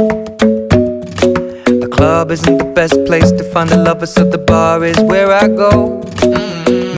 The club isn't the best place to find a lover, so the bar is where I go.